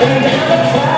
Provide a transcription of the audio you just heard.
And